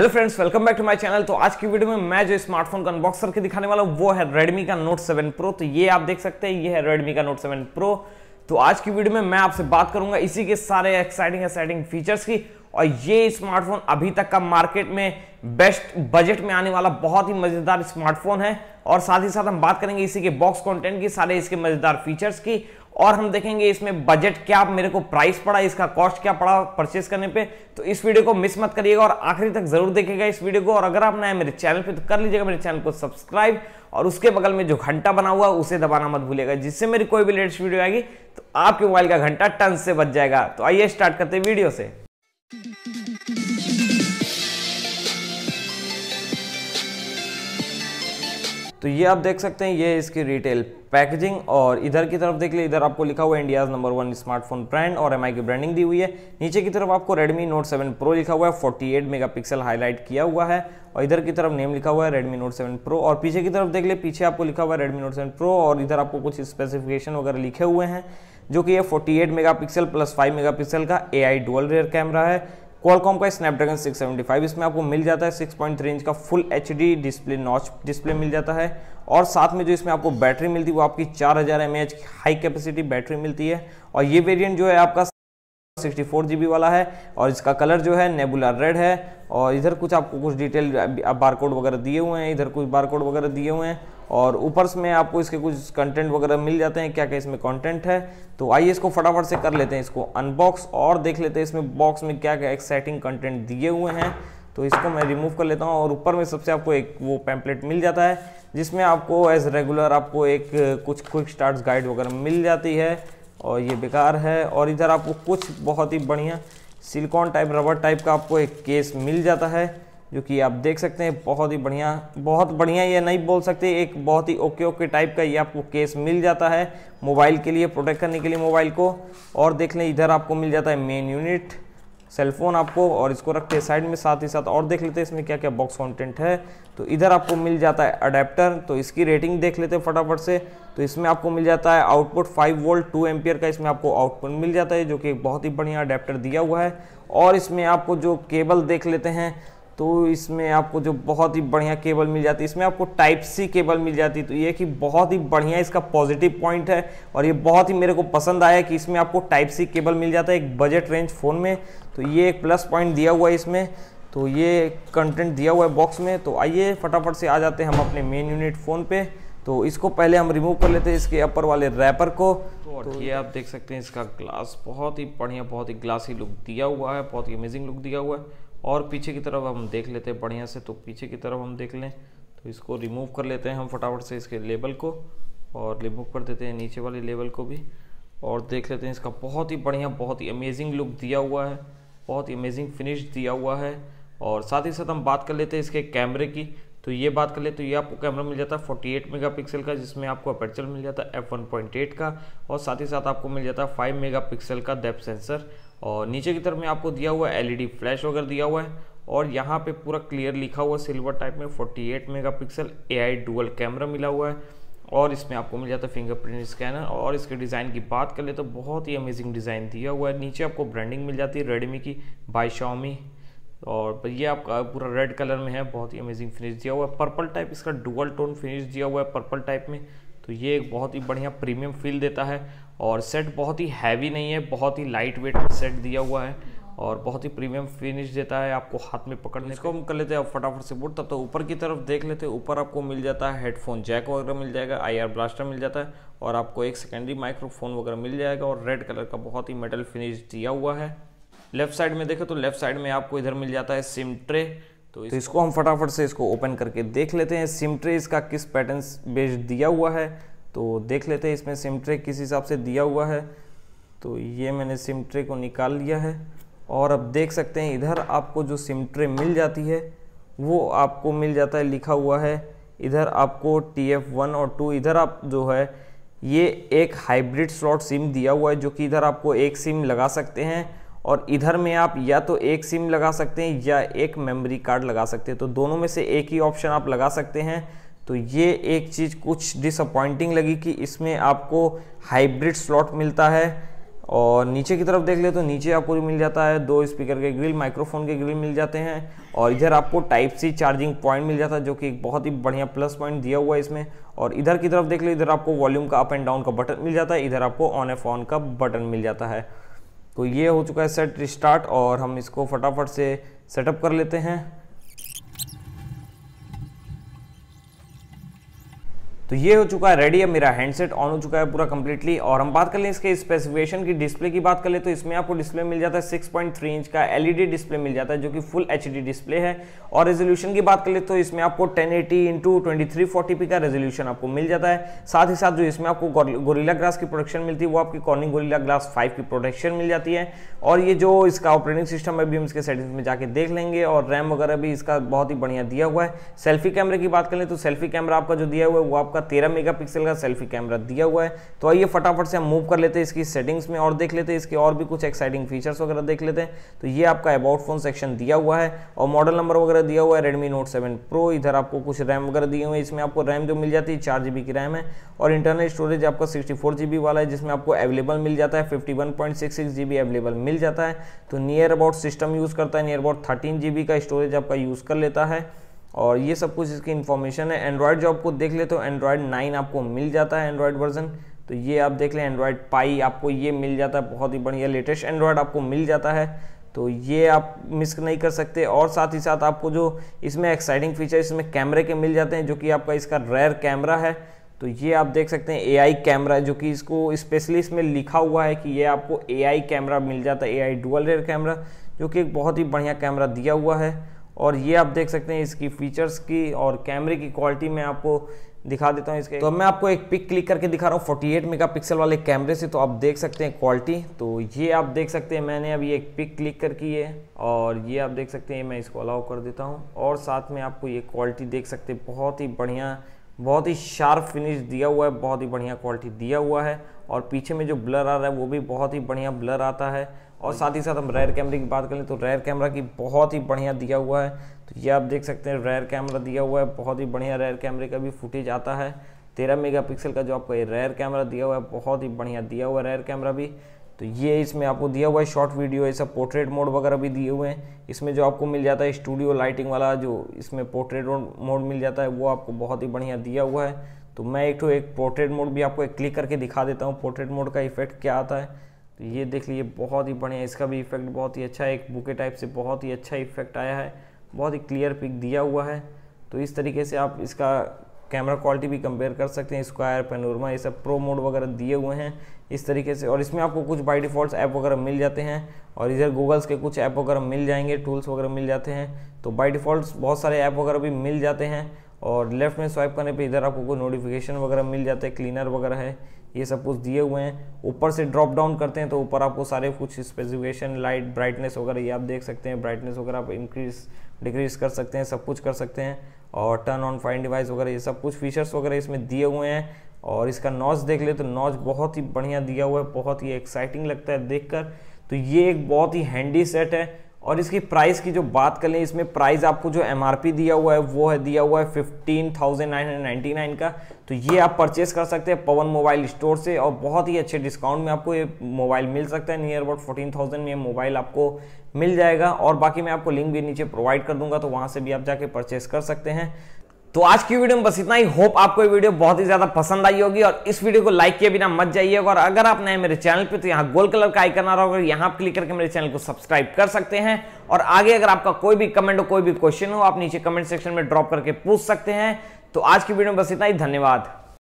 Hello friends welcome back to my channel तो आज की वीडियो में मैं जो स्मार्टफ़ोन का अनबॉक्स करके दिखाने वाला हूँ, वो है रेडमी का नोट 7 प्रो तो ये आप देख सकते हैं, ये है Redmi का Note 7 Pro तो आज की वीडियो में मैं आपसे बात करूँगा इसी के सारे एक्साइटिंग एक्साइटिंग फीचर्स की। और ये स्मार्टफ़ोन अभी तक का मार्केट में बेस्ट बजट में आने वाला बहुत ही मज़ेदार स्मार्टफ़ोन है। और साथ ही साथ हम बात करेंगे इसी के बॉक्स कंटेंट की, सारे इसके मज़ेदार फीचर्स की। और हम देखेंगे इसमें बजट क्या मेरे को प्राइस पड़ा, इसका कॉस्ट क्या पड़ा परचेस करने पे। तो इस वीडियो को मिस मत करिएगा और आखिरी तक ज़रूर देखिएगा इस वीडियो को। और अगर आप नए मेरे चैनल पे तो कर लीजिएगा मेरे चैनल को सब्सक्राइब और उसके बगल में जो घंटा बना हुआ है, उसे दबाना मत भूलिएगा, जिससे मेरी कोई भी लेटेस्ट वीडियो आएगी तो आपके मोबाइल का घंटा टन से बच जाएगा। तो आइए स्टार्ट करते वीडियो से। तो ये आप देख सकते हैं, ये इसकी रिटेल पैकेजिंग और इधर की तरफ़ देख ले इधर आपको लिखा हुआ है India's number one smartphone brand और एम की ब्रांडिंग दी हुई है। नीचे की तरफ़ आपको Redmi Note 7 Pro लिखा हुआ है 48 मेगापिक्सल हाईलाइट किया हुआ है और इधर की तरफ़ नेम लिखा हुआ है Redmi Note 7 Pro और पीछे की तरफ़ देख ले पीछे आपको लिखा हुआ है Redmi Note 7 Pro और इधर आपको कुछ स्पेसिफिकेशन वगैरह लिखे हुए हैं, जो कि ये 48 मेगापिक्सल प्लस 5 मेगापिक्सल का A I dual rear camera है। क्वालकॉम का स्नैपड्रैगन 675 इसमें आपको मिल जाता है 6.3 इंच का full HD display notch display मिल जाता है। और साथ में जो इसमें आपको बैटरी मिलती है, वो आपकी 4000 हज़ार एम की हाई कैपेसिटी बैटरी मिलती है। और ये वेरिएंट जो है आपका सिक्सटी फोर वाला है, और इसका कलर जो है नेबुलर रेड है। और इधर कुछ आपको कुछ डिटेल बारकोड वगैरह दिए हुए हैं, इधर कुछ बारकोड वगैरह दिए हुए हैं, और ऊपर में आपको इसके कुछ कंटेंट वगैरह मिल जाते हैं क्या क्या इसमें कंटेंट है। तो आइए इसको फटाफट से कर लेते हैं, इसको अनबॉक्स और देख लेते हैं, इसमें बॉक्स में क्या क्या एक्साइटिंग कंटेंट दिए हुए हैं। तो इसको मैं रिमूव कर लेता हूँ, और ऊपर में सबसे आपको एक वो पैम्पलेट मिल जाता है, जिसमें आपको एज रेगुलर आपको एक कुछ क्विक स्टार्ट गाइड वगैरह मिल जाती है, और ये बेकार है। और इधर आपको कुछ बहुत ही बढ़िया सिलिकॉन टाइप, रबर टाइप का आपको एक केस मिल जाता है, जो कि आप देख सकते हैं, बहुत ही बढ़िया, बहुत बढ़िया ये नहीं बोल सकते, एक बहुत ही ओके ओके टाइप का ये आपको केस मिल जाता है, मोबाइल के लिए, प्रोटेक्ट करने के लिए मोबाइल को, और देख लें इधर आपको मिल जाता है मेन यूनिट। सेलफोन आपको और इसको रखते हैं साइड में, साथ ही साथ और देख लेते हैं इसमें क्या क्या बॉक्स कंटेंट है। तो इधर आपको मिल जाता है अडेप्टर तो इसकी रेटिंग देख लेते हैं फटाफट से। तो इसमें आपको मिल जाता है आउटपुट 5 वोल्ट 2 एम्पियर का इसमें आपको आउटपुट मिल जाता है, जो कि बहुत ही बढ़िया अडेप्टर दिया हुआ है। और इसमें आपको जो केबल देख लेते हैं तो इसमें आपको जो बहुत ही बढ़िया केबल मिल जाती है इसमें आपको टाइप सी केबल मिल जाती है। तो ये कि बहुत ही बढ़िया इसका पॉजिटिव पॉइंट है और ये बहुत ही मेरे को पसंद आया कि इसमें आपको टाइप सी केबल मिल जाता है एक बजट रेंज फ़ोन में। तो ये एक प्लस पॉइंट दिया हुआ है इसमें। तो ये कंटेंट दिया हुआ है बॉक्स में। तो आइए फटाफट से आ जाते हैं हम अपने मेन यूनिट फ़ोन पे। तो इसको पहले हम रिमूव कर लेते हैं इसके अपर वाले रैपर को। तो, तो ये आप देख सकते हैं इसका ग्लास बहुत ही बढ़िया बहुत ही ग्लासी लुक दिया हुआ है बहुत ही अमेजिंग लुक दिया हुआ है। और पीछे की तरफ़ हम देख लेते हैं बढ़िया से तो पीछे की तरफ़ हम देख लें तो इसको रिमूव कर लेते हैं हम फटाफट से इसके लेबल को, और रिमूव कर देते हैं नीचे वाले लेबल को भी, और देख लेते हैं इसका बहुत ही बढ़िया, बहुत ही अमेजिंग लुक दिया हुआ है, बहुत ही अमेजिंग फिनिश दिया हुआ है, और साथ ही साथ हम बात कर लेते हैं इसके कैमरे की तो ये बात कर ले तो ये आपको कैमरा मिल जाता है 48 मेगापिक्सल का, जिसमें आपको अपर्चर मिल जाता है एफ़ वन का और साथ ही साथ आपको मिल जाता है 5 मेगापिक्सल का डेप सेंसर और नीचे की तरफ़ में आपको दिया हुआ है एलईडी फ्लैश वगैरह दिया हुआ है और यहाँ पे पूरा क्लियर लिखा हुआ सिल्वर टाइप में 48 मेगापिक्सल एआई डुअल कैमरा मिला हुआ है और इसमें आपको मिल जाता है फिंगरप्रिंट स्कैनर और इसके डिज़ाइन की बात कर ले तो बहुत ही अमेजिंग डिज़ाइन दिया हुआ है। नीचे आपको ब्रांडिंग मिल जाती है रेडमी की बाई शाओमी और ये आपका पूरा रेड कलर में है बहुत ही अमेजिंग फिनिश दिया हुआ है। पर्पल टाइप इसका डुअल टोन फिनिश दिया हुआ है पर्पल टाइप में। तो ये एक बहुत ही बढ़िया प्रीमियम फील देता है और सेट बहुत ही हैवी नहीं है बहुत ही लाइट वेट सेट दिया हुआ है और बहुत ही प्रीमियम फिनिश देता है आपको हाथ में पकड़ने इसको हम कर लेते हैं फटाफट से बुट तब तो ऊपर की तरफ़ देख लेते हैं ऊपर आपको मिल जाता है हेडफोन जैक वगैरह मिल जाएगा आईआर ब्लास्टर मिल जाता है और आपको एक सेकेंडरी माइक्रोफोन वगैरह मिल जाएगा और रेड कलर का बहुत ही मेटल फिनिश दिया हुआ है। लेफ़्ट साइड में देखें तो लेफ़्ट साइड में आपको इधर मिल जाता है सिम ट्रे। तो, तो इसको हम फटाफट से इसको ओपन करके देख लेते हैं। सिम ट्रे इसका किस पैटर्न बेस्ड दिया हुआ है? तो देख लेते हैं इसमें सिम ट्रे किस हिसाब से दिया हुआ है। तो ये मैंने सिम ट्रे को निकाल लिया है। और अब देख सकते हैं इधर आपको जो सिम ट्रे मिल जाती है वो आपको मिल जाता है लिखा हुआ है। इधर आपको टी एफ़ वन और टू इधर आप जो है ये एक हाइब्रिड स्लॉट सिम दिया हुआ है जो कि इधर आपको एक सिम लगा सकते हैं। और इधर में आप या तो एक सिम लगा सकते हैं या एक मेमोरी कार्ड लगा सकते हैं। तो दोनों में से एक ही ऑप्शन आप लगा सकते हैं। तो ये एक चीज़ कुछ डिसअपॉइंटिंग लगी कि इसमें आपको हाइब्रिड स्लॉट मिलता है। और नीचे की तरफ़ देख ले तो नीचे आपको मिल जाता है, दो स्पीकर के ग्रिल माइक्रोफोन के ग्रिल मिल जाते हैं। और इधर आपको टाइप सी चार्जिंग पॉइंट मिल जाता है, जो कि एक बहुत ही बढ़िया प्लस पॉइंट दिया हुआ है इसमें। और इधर की तरफ़ देख लो, इधर आपको वॉल्यूम का अप एंड डाउन का बटन मिल जाता है, इधर आपको ऑन एफ़ ऑन का बटन मिल जाता है। तो ये हो चुका है सेट स्टार्ट और हम इसको फटाफट से सेटअप कर लेते हैं। तो ये हो चुका है रेडी अब मेरा हैंडसेट ऑन हो चुका है पूरा कंप्लीटली और हम बात कर लें इसके स्पेसिफिकेशन की डिस्प्ले की बात कर ले तो इसमें आपको डिस्प्ले मिल जाता है 6.3 इंच का एलईडी डिस्प्ले मिल जाता है जो कि फुल एचडी डिस्प्ले है। और रेजोल्यूशन की बात कर ले तो इसमें आपको टेन एटी इंटू का रेजोल्यूशन आपको मिल जाता है। साथ ही साथ जो इसमें आपको गोरिल्ला ग्लास की प्रोडक्शन मिलती है, वो आपकी कॉर्निंग गोरिल्ला ग्लास फाइव की प्रोटेक्शन मिल जाती है। और ये जो इसका ऑपरेटिंग सिस्टम है भी हम इसके सेटिंग्स में जाके देख लेंगे और रैम वगैरह भी इसका बहुत ही बढ़िया दिया हुआ है। सेल्फी कैमरे की बात करें तो सेल्फी कैमरा आपका जो दिया हुआ है, वो आपका तेरह मेगा पिक्सल का सेल्फी कैमरा दिया हुआ है। तो आइए फटाफट से हम मूव कर लेते हैं इसकी सेटिंग्स में और देख लेते हैं, इसके और भी कुछ एक्साइटिंग फीचर्स वगैरह देख लेते हैं। तो ये आपका अबाउट फ़ोन सेक्शन दिया हुआ है और मॉडल नंबर वगैरह दिया हुआ है रेडमी नोट सेवन प्रो इधर आपको कुछ रैम वगैरह दिए हुए हैं, इसमें आपको रैम जो मिल जाती है, चार की रैम है और इंटरनल स्टोरेज आपका सिक्सटी वाला है, जिसमें आपको अवेलेबल मिल जाता है फिफ्टी वन अवेलेबल मिल जाता है। तो नियर अबाउट सिस्टम यूज़ करता है नियर अबाउट थर्टीन का स्टोरेज आपका यूज़ कर लेता है। और ये सब कुछ इसकी इन्फॉर्मेशन है। एंड्रॉयड जो आपको देख ले तो एंड्रॉयड नाइन आपको मिल जाता है एंड्रॉयड वर्जन तो ये आप देख लें एंड्रॉयड पाई आपको ये मिल जाता है, बहुत ही बढ़िया लेटेस्ट एंड्रॉयड आपको मिल जाता है। तो ये आप मिस नहीं कर सकते। और साथ ही साथ आपको जो इसमें एक्साइटिंग फीचर इसमें कैमरे के मिल जाते हैं, जो कि आपका इसका रेयर कैमरा है। तो ये आप देख सकते हैं एआई कैमरा जो कि इसको स्पेशली इसमें लिखा हुआ है कि ये आपको एआई कैमरा मिल जाता है एआई डुअल रेयर कैमरा जो कि एक बहुत ही बढ़िया कैमरा दिया हुआ है। और ये आप देख सकते हैं इसकी फीचर्स की और कैमरे की क्वालिटी में आपको दिखा देता हूँ इसके। तो मैं आपको एक पिक क्लिक करके दिखा रहा हूँ 48 मेगापिक्सल वाले कैमरे से। तो आप देख सकते हैं क्वालिटी तो ये आप देख सकते हैं, मैंने अभी एक पिक क्लिक कर की है और ये आप देख सकते हैं, मैं इसको अलाउ कर देता हूँ। और साथ में आपको ये क्वालिटी देख सकते हैं, बहुत ही बढ़िया बहुत ही शार्प फिनिश दिया हुआ है, बहुत ही बढ़िया क्वालिटी दिया हुआ है और पीछे में जो ब्लर आ रहा है, वो भी बहुत ही बढ़िया ब्लर आता है और साथ ही साथ हम रेयर कैमरे की बात करें तो रेयर कैमरा की बहुत ही बढ़िया दिया हुआ है। तो ये आप देख सकते हैं रेयर कैमरा दिया हुआ है, बहुत ही बढ़िया रेयर कैमरे का भी फुटेज आता है। तेरह मेगापिक्सल का जो आपको रेयर कैमरा दिया हुआ है, बहुत ही बढ़िया दिया हुआ है रेयर कैमरा भी। तो ये इसमें आपको दिया हुआ है शॉर्ट वीडियो ये सब पोर्ट्रेट मोड वगैरह भी दिए हुए हैं। इसमें जो आपको मिल जाता है स्टूडियो लाइटिंग वाला जो इसमें पोर्ट्रेट मोड मिल जाता है, वो आपको बहुत ही बढ़िया दिया हुआ है। तो मैं एक तो एक पोर्ट्रेट मोड भी आपको एक क्लिक करके दिखा देता हूँ पोर्ट्रेट मोड का इफ़ेक्ट क्या आता है। तो ये देख लीजिए, बहुत ही बढ़िया, इसका भी इफ़ेक्ट बहुत ही अच्छा है। एक बुके टाइप से बहुत ही अच्छा इफ़ेक्ट आया है, बहुत ही क्लियर पिक दिया हुआ है। तो इस तरीके से आप इसका कैमरा क्वालिटी भी कंपेयर कर सकते हैं स्क्वायर पेनोरमा ये सब प्रो मोड वगैरह दिए हुए हैं इस तरीके से। और इसमें आपको कुछ बाई डिफ़ॉल्ट ऐप वगैरह मिल जाते हैं और इधर गूगल्स के कुछ ऐप वगैरह मिल जाएँगे टूल्स वगैरह मिल जाते हैं। तो बाई डिफ़ॉल्ट बहुत सारे ऐप वगैरह भी मिल जाते हैं। और लेफ़्ट में स्वाइप करने पे इधर आपको कोई नोटिफिकेशन वगैरह मिल जाते हैं क्लीनर वगैरह है, ये सब कुछ दिए हुए हैं। ऊपर से ड्रॉप डाउन करते हैं तो ऊपर आपको सारे कुछ स्पेसिफिकेशन लाइट ब्राइटनेस वगैरह, ये आप देख सकते हैं। ब्राइटनेस वगैरह आप इंक्रीज डिक्रीज कर सकते हैं, सब कुछ कर सकते हैं। और टर्न ऑन फाइन डिवाइस वगैरह, ये सब कुछ फीचर्स वगैरह इसमें दिए हुए हैं। और इसका नॉच देख ले तो नॉच बहुत ही बढ़िया दिया हुआ है, बहुत ही एक्साइटिंग लगता है देखकर। तो ये एक बहुत ही हैंडी सेट है। और इसकी प्राइस की जो बात कर लें, इसमें प्राइस आपको जो एमआरपी दिया हुआ है, वो है, दिया हुआ है fifteen thousand nine hundred ninety nine का। तो ये आप परचेस कर सकते हैं पवन मोबाइल स्टोर से और बहुत ही अच्छे डिस्काउंट में आपको ये मोबाइल मिल सकता है। नियर अबाउट फोर्टीन थाउज़ेंड में ये मोबाइल आपको मिल जाएगा। और बाकी मैं आपको लिंक भी नीचे प्रोवाइड कर दूँगा तो वहाँ से भी आप जाके परचेस कर सकते हैं। तो आज की वीडियो में बस इतना ही। होप आपको ये वीडियो बहुत ही ज़्यादा पसंद आई होगी और इस वीडियो को लाइक किए बिना मत जाइएगा। और अगर आप नए मेरे चैनल पे तो यहाँ गोल कलर का आइकन आ रहा होगा। यहाँ क्लिक करके मेरे चैनल को सब्सक्राइब कर सकते हैं। और आगे अगर आपका कोई भी कमेंट हो, कोई भी क्वेश्चन हो, आप नीचे कमेंट सेक्शन में ड्रॉप करके पूछ सकते हैं। तो आज की वीडियो में बस इतना ही। धन्यवाद।